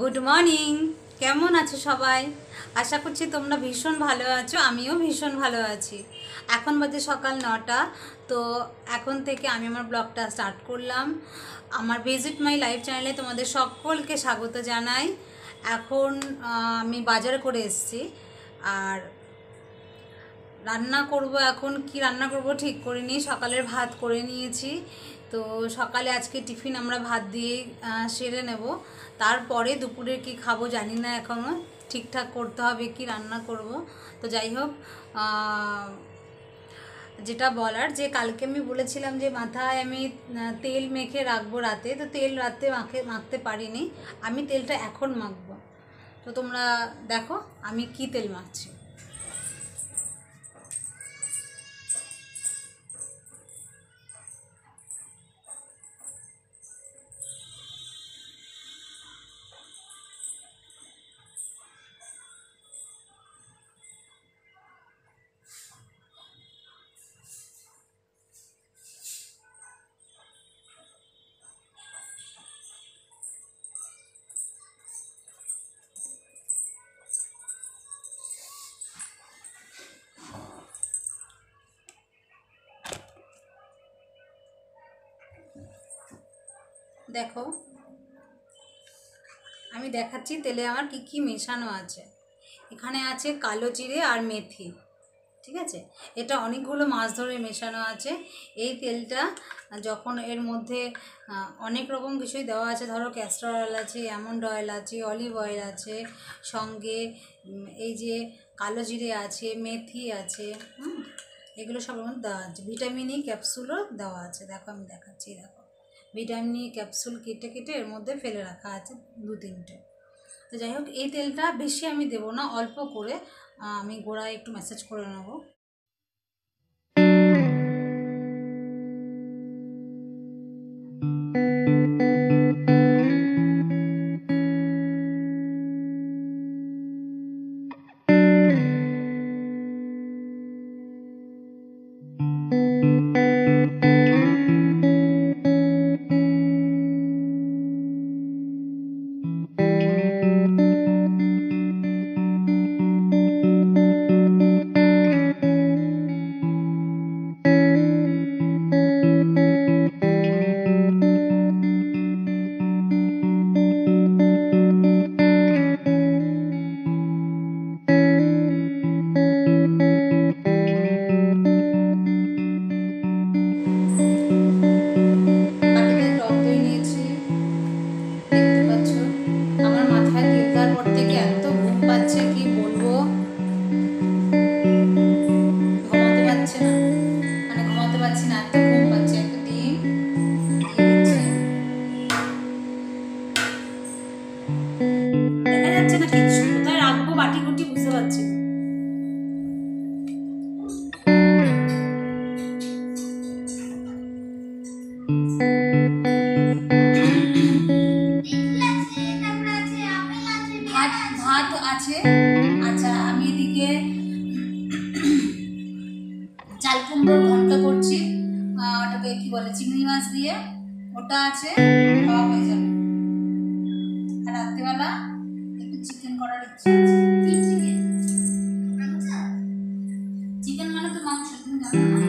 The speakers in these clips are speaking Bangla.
গুড মর্নিং কেমন আছো সবাই? আশা করছি তোমরা ভীষণ ভালো আছো, আমিও ভীষণ ভালো আছি। এখন বাজে সকাল নটা, তো এখন থেকে আমি আমার ব্লগটা স্টার্ট করলাম। আমার ভিজিট মাই লাইভ চ্যানেলে তোমাদের সকলকে স্বাগত জানাই। এখন আমি বাজারে করে এসেছি, আর রান্না করব এখন। কি রান্না করব? ঠিক করিনি। সকালের ভাত করে নিয়েছি। তো সকালে আজকে টিফিন আমরা ভাত দিয়ে সেরে নেব। তারপরে দুপুরে কি খাব জানি না এখনও ঠিকঠাক করতে হবে কি রান্না করব। তো যাই হোক যেটা বলার যে কালকে আমি বলেছিলাম যে মাথায় আমি তেল মেখে রাখব রাতে। তো তেল রাতে মাখে, মাখতে পারিনি। আমি তেলটা এখন মাখবো। তো তোমরা দেখো আমি কি তেল মাখছি। দেখো। আমি দেখাচ্ছি, তেলে আমার কি কি মেশানো আছে। এখানে আছে কালো জিরে আর মেথি, ঠিক আছে? এটা অনেকগুলো মাছ ধরে মেশানো আছে। এই তেলটা যখন এর মধ্যে অনেক রকম কিছুই দেওয়া আছে। ধরো ক্যাস্টর অয়েল আছে অ্যামন্ড অয়েল আছে অলিভ অয়েল আছে, সঙ্গে এই যে কালো জিরে আছে, মেথি আছে, হুম? এগুলো সব মধ্যে দেওয়া আছে। ভিটামিন ই ক্যাপসুলও দেওয়া আছে। দেখো আমি দেখাচ্ছি, দেখো। ভিটামিন ক্যাপসুল কেটে কেটে এর মধ্যে ফেলে রাখা আছে দু তিনটে। তো যাই হোক, এই তেলটা বেশি আমি দেবো না, অল্প করে আমি গোড়ায় একটু ম্যাসাজ করে নেব। ভাত আছে। আচ্ছা আমি এদিকে চাল কুমড়োর ঘন্ট করছি। ওটাকে কি বলে, চিংড়ি মাছ দিয়ে। ওটা আছে আর রাত্রিবেলা একটু চিকেন করার ইচ্ছে চিকেন মানে তো মাংস, তুমি জানো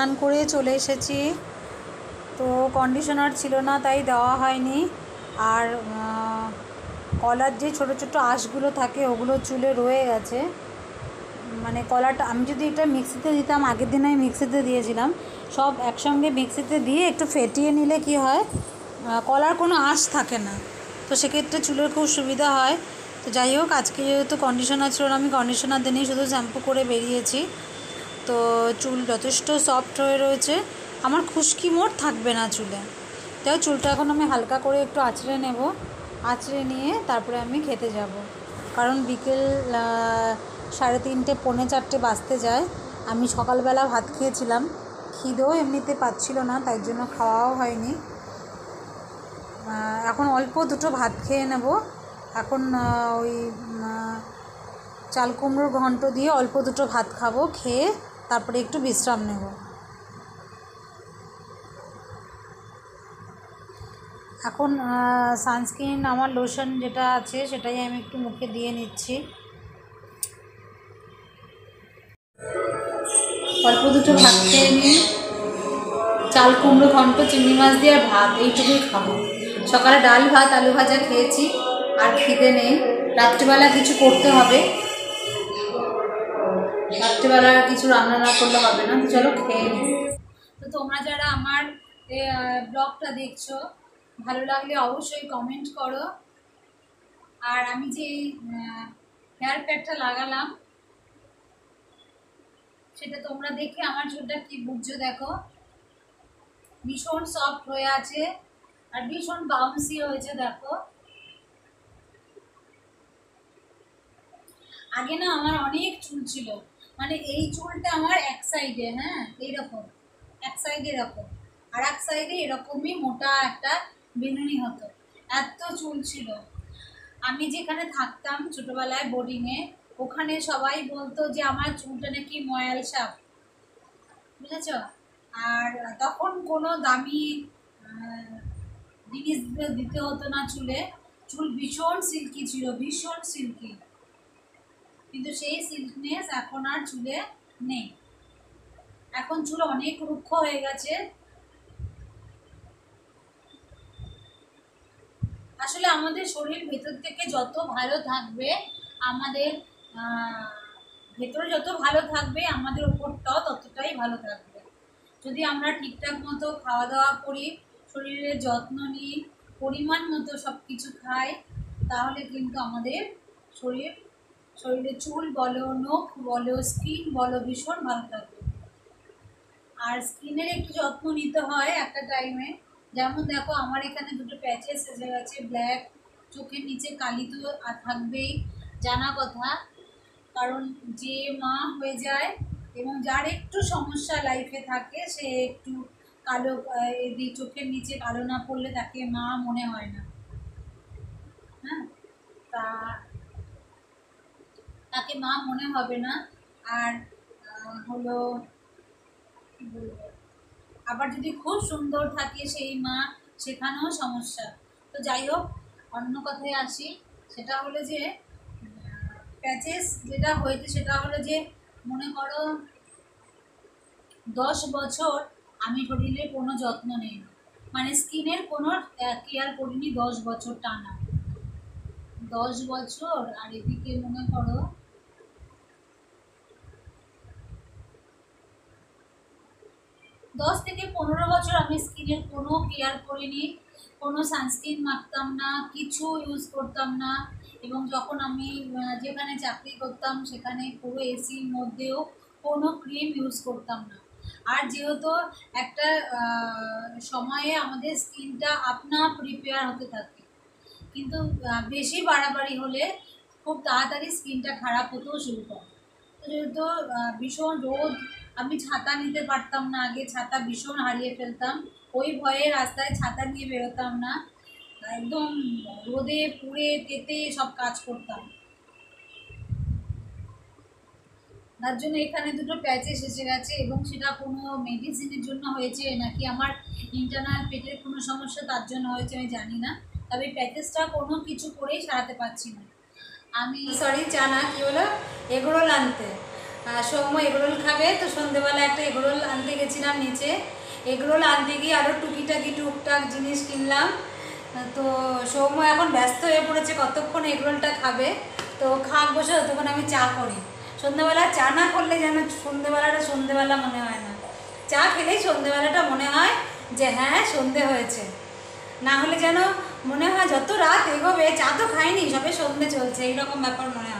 স্নান করে চলে এসেছি। তো কন্ডিশনার ছিল না, তাই দেওয়া হয়নি। আর কলার যে ছোট ছোট আঁশগুলো থাকে, ওগুলো চুলে রয়ে গেছে। মানে কলাটা, আমি যদি এটা মিক্সিতে দিতাম, আগের দিন আমি মিক্সিতে দিয়েছিলাম। সব একসঙ্গে মিক্সিতে দিয়ে একটু ফেটিয়ে নিলে কি হয় কলার কোনো আঁশ থাকে না। তো সেক্ষেত্রে চুলের খুব সুবিধা হয়। তো যাই হোক, আজকে যেহেতু কন্ডিশনার ছিল আমি কন্ডিশনার দিনেই শুধু শ্যাম্পু করে বেরিয়েছি। তো চুল যথেষ্ট সফট হয়ে রয়েছে। আমার খুশকি মোট থাকবে না চুলে। তাই চুলটা এখন আমি হালকা করে একটু আঁচড়ে নেব। আঁচড়ে নিয়ে তারপরে আমি খেতে যাব। কারণ বিকেল সাড়ে তিনটে, পৌনে চারটে বাজতে যায়। আমি সকালবেলা ভাত খেয়েছিলাম। খিদেও এমনিতে পাচ্ছিল না, তাই জন্য খাওয়াও হয়নি। এখন অল্প দুটো ভাত খেয়ে নেব। এখন ওই চাল কুমড়োর ঘন্ট দিয়ে অল্প দুটো ভাত খাব, খেয়ে তারপরে একটু বিশ্রাম নেব। এখন সানস্ক্রিন আমার লোশন যেটা আছে, সেটাই আমি একটু মুখে দিয়ে নিচ্ছি। অল্প দুটো ভাত খেয়ে নিই। চাল, কুমড়ো, ঘন্ট, চিংড়ি মাছ দিয়ে আর ভাত, এইটুকুই খাব। সকালে ডাল ভাত, আলু ভাজা খেয়েছি, আর খিদে নেই। রাত্রিবেলা কিছু করতে হবে। রাত্রিবেলা কিছু রান্না না করলে হবে না, তো চলো খেয়ে নিই তো তোমরা যারা আমার ব্লগটা দেখছ, ভালো লাগলে অবশ্যই কমেন্ট করো। আর আমি যে হেয়ার প্যাকটা লাগালাম, সেটা তোমরা দেখে আমার চুলটা কি বুঝছ দেখো। ভীষণ সফট হয়ে আছে আর ভীষণ বাউন্সি হয়েছে দেখো। আগে না আমার অনেক চুল ছিল মানে এই চুলটা আমার এক সাইডে হ্যাঁ এইরকম, এক সাইডে এরকম। আর এক সাইডে এরকমই মোটা একটা বেনুনি হতো। এত চুল ছিল। আমি যেখানে থাকতাম ছোটোবেলায় বোর্ডিংয়ে ওখানে সবাই বলতো যে আমার চুলটা নাকি ময়াল সাপ। বুঝেছ? আর তখন কোনো দামি জিনিস দিতে হতো না চুলে। চুল ভীষণ সিল্কি ছিল, ভীষণ সিল্কি কিন্তু সেই সিল্কনেস এখন আর চুলে নেই। এখন চুল অনেক রুক্ষ হয়ে গেছে। আসলে আমাদের শরীর ভেতর থেকে যত ভালো থাকবে, আমাদের ভেতরে যত ভালো থাকবে, আমাদের উপরটাও ততটাই ভালো থাকবে। যদি আমরা ঠিকঠাক মতো খাওয়া দাওয়া করি, শরীরের যত্ন নিই, পরিমাণ মতো সব কিছু খাই, তাহলে কিন্তু আমাদের শরীর শরীরে চুল বলো, নখ বলো, স্কিন বলো, ভীষণ ভালো থাকবে আর স্কিনের একটু যত্ন নিতে হয় একটা টাইমে যেমন দেখো, আমার এখানে দুটো প্যাচেস এসে গেছে ব্ল্যাক চোখের নিচে কালি তো থাকবেই, জানা কথা। কারণ যে মা হয়ে যায় এবং যার একটু সমস্যা লাইফে থাকে, সে একটু কালো এদিক চোখের নিচে কালো না পড়লে তাকে মা মনে হয় না। হ্যাঁ? তা তাকে মা মনে হবে না। আর হলো আবার যদি খুব সুন্দর থাকে সেই মা, সেখানেও সমস্যা। তো যাই হোক, অন্য কথায় আসি। সেটা হলো যে প্যাচেস যেটা হয়েছে সেটা হলো যে, মনে করো, দশ বছর আমি শরীরের কোনো যত্ন নেই। মানে স্কিনের কোনো কেয়ার করিনি দশ বছর টানা। দশ বছর, আর এদিকে মনে করো দশ থেকে পনেরো বছর আমি স্কিনের কোনো কেয়ার করিনি, কোনো সানস্ক্রিন মাখতাম না, কিছু ইউজ করতাম না এবং যখন আমি যেখানে চাকরি করতাম সেখানে পুরো এসির মধ্যেও কোনো ক্রিম ইউজ করতাম না। আর যেহেতু একটা সময়ে আমাদের স্কিনটা আপনা প্রিপেয়ার হতে থাকে, কিন্তু বেশি বাড়াবাড়ি হলে খুব তাড়াতাড়ি স্কিনটা খারাপ হতেও শুরু করে। যেহেতু ভীষণ রোদ আমি ছাতা নিতে পারতাম না, আগে ছাতা ভীষণ হারিয়ে ফেলতাম। ওই ভয়ে রাস্তায় ছাতা নিয়ে বেরোতাম না। একদম রোদে পুড়ে তেতে সব কাজ করতাম। তার জন্য এখানে দুটো প্যাচেস এসে গেছে এবং সেটা কোনো মেডিসিনের জন্য হয়েছে নাকি আমার ইন্টারনাল পেটের কোনো সমস্যা তার জন্য হয়েছে আমি জানি না। তবে প্যাচেসটা কোনো কিছু করেই সারাতে পারছি না। আমি সরি জানা কি হলো? এগরোল আনতে। সৌম্য এগরোল খাবে। তো সন্ধেবেলা একটা এগরোল আনতে গেছিলাম নিচে। এগরোল আনতে গিয়ে আরও টুকিটাকি টুকটাক জিনিস কিনলাম। তো সৌম্য এখন ব্যস্ত হয়ে পড়েছে, কতক্ষণ এগরোলটা খাবে? তো খাক বসে তখন আমি চা করি। সন্ধ্যেবেলা চা না করলে যেন সন্ধেবেলাটা সন্ধেবেলা মনে হয় না। চা খেলেই সন্ধেবেলাটা মনে হয় যে হ্যাঁ সন্ধে হয়েছে। না হলে যেন মনে হয় যত রাত এগোবে, চা তো খাইনি, সবে সন্ধে চলছে, এইরকম ব্যাপার মনে হয়।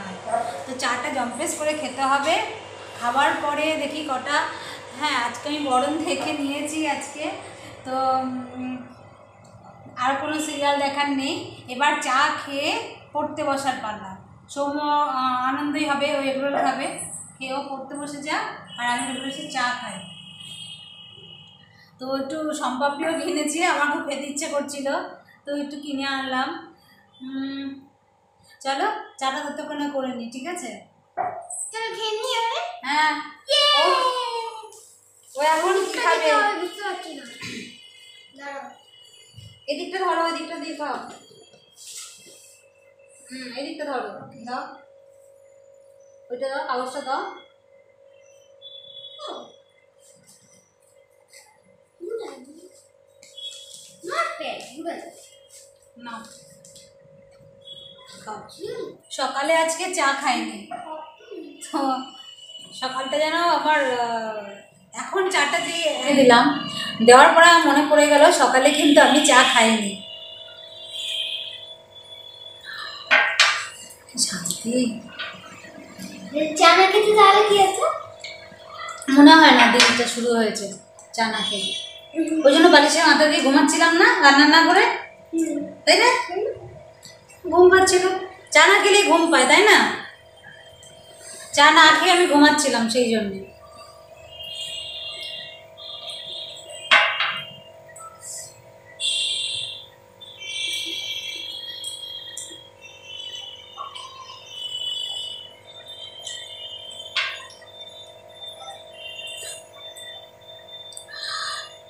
তো চাটা জম্পেস করে খেতে হবে। খাওয়ার পরে দেখি কটা। হ্যাঁ আজকে আমি বরণ দেখে নিয়েছি আজকে। তো আর কোনো সিরিয়াল দেখার নেই। এবার চা খেয়ে পড়তে বসার পারলাম সৌম্য আনন্দই হবে, ও এগরোল খাবে। খেয়েও পড়তে বসে যা, আর আমি এগুলো বসে চা খাই। তো একটু সম্পাপিও কিনেছি, আমার খুব খেতে ইচ্ছে করছিল। তো একটু কিনে আনলাম। চলো চাটা ততক্ষণে করে নি ঠিক আছে? চলো খেয়ে এবারে। হ্যাঁ। ও এখন কি খাবে? বুঝতে পারছি না। দাঁড়াও। এদিকটা ধরো এদিকটা দিয়ে খাও। হুম। এদিকটা ধরো দাও। ওইটা দাও কাগজটা দাও। না। সকালে আজকে চা খাইনি। তো সকালটা যেন আবার এখন চাটা দিয়ে দিলাম দেওয়ার পরে আমার মনে পড়ে গেল সকালে কিন্তু আমি চা খাইনি। কি শান্তি। চা না খেতে তাহলে কি আছে? মনে হয় না দিনটা শুরু হয়েছে চা না খেয়ে। ওই জন্য বালিশের মাথা দিয়ে ঘুমাচ্ছিলাম না রান্না না করে? তাই না? ঘুম পাচ্ছিল চা না খেলেই ঘুম পায় তাই না চা না খেয়ে আমি ঘুমাচ্ছিলাম সেই জন্যে।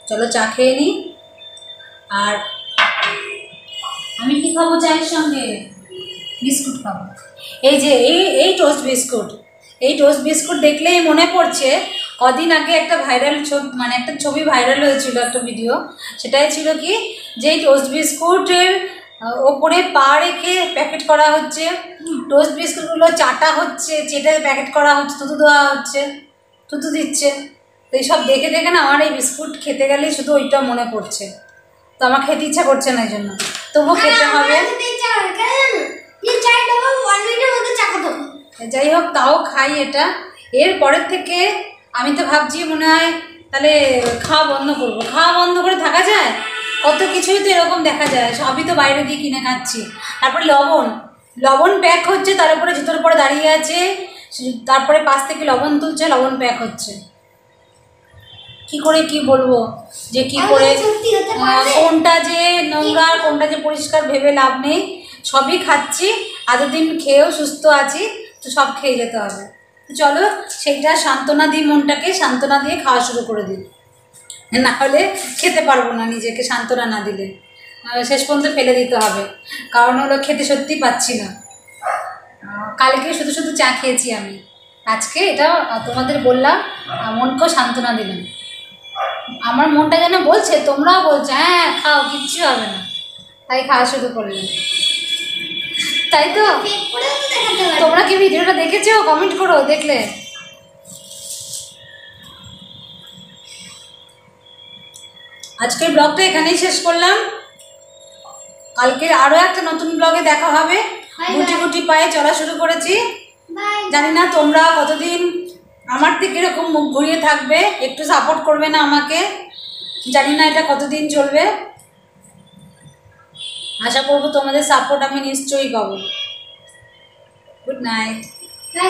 চলো চা খেয়ে নিই আর আমি কি খাব চায়ের সঙ্গে? বিস্কুট খাব। এই যে, এই এই টোস্ট বিস্কুট এই টোস্ট বিস্কুট দেখলেই মনে পড়ছে, কদিন আগে একটা ভাইরাল ছবি মানে একটা ছবি ভাইরাল হয়েছিল একটা ভিডিও সেটাই ছিল কি যে টোস্ট বিস্কুটের ওপরে পা রেখে প্যাকেট করা হচ্ছে। টোস্ট বিস্কুটগুলো চাটা হচ্ছে, চেটে প্যাকেট করা হচ্ছে, থুতু দেওয়া হচ্ছে, থুতু দিচ্ছে। তো এইসব দেখে দেখে না আমার এই বিস্কুট খেতে গেলেই শুধু ওইটা মনে পড়ছে। তো আমার খেতে ইচ্ছা করছে না এই জন্য। তবুও খেতে হবে। খেতে ইচ্ছা করে কেন জানো? যে চায়ের ডবা ওয়ান মিনিটের মধ্যে চা খাব। যাই হোক তাও খাই এটা। এর পরের থেকে আমি তো ভাবছি মনে হয় তাহলে খাওয়া বন্ধ করব। খাওয়া বন্ধ করে থাকা যায়? কত কিছুই তো এরকম দেখা যায়। সবই তো বাইরে দিয়ে কিনে খাচ্ছি। তারপরে লবণ। লবণ প্যাক হচ্ছে তার উপরে জুতোর উপরে দাঁড়িয়ে আছে। তারপরে পাশ থেকে লবণ তুলছে লবণ প্যাক হচ্ছে। কি করে কি বলব? যে কি করে? কোনটা যে নোংরা কোনটা যে পরিষ্কার ভেবে লাভ নেই সবই খাচ্ছি এতদিন খেয়েও সুস্থ আছি তো সব খেয়ে যেতে হবে। চলো সেইটা সান্ত্বনা দিই মনটাকে সান্ত্বনা দিয়ে খাওয়া শুরু করে দিই। না হলে খেতে পারব না নিজেকে সান্ত্বনা না দিলে। শেষ পর্যন্ত ফেলে দিতে হবে। কারণ হলো খেতে সত্যি পাচ্ছি না। কালকে শুধু শুধু চা খেয়েছি আমি। আজকে এটা তোমাদের বললাম মনকেও সান্ত্বনা দিলাম। আমার মনটা যেন বলছে তোমরাও বলছো হ্যাঁ খাও কিচ্ছু হবে না। তাই খাওয়া শুরু করলাম তাই তো? তোমরা কি ভিডিওটা দেখেছ? কমেন্ট করো দেখলে। আজকের ব্লগটা এখানেই শেষ করলাম। কালকে আরও একটা নতুন ব্লগে দেখা হবে। গুটি গুটি পায়ে চলা শুরু করেছি। জানি না তোমরা কতদিন আমার থেকে এরকম মুখ ঘুরিয়ে থাকবে, একটু সাপোর্ট করবে না আমাকে, জানি না এটা কতদিন চলবে। আশা করব তোমাদের সাপোর্ট আমি নিশ্চয়ই পাবো। Good night bye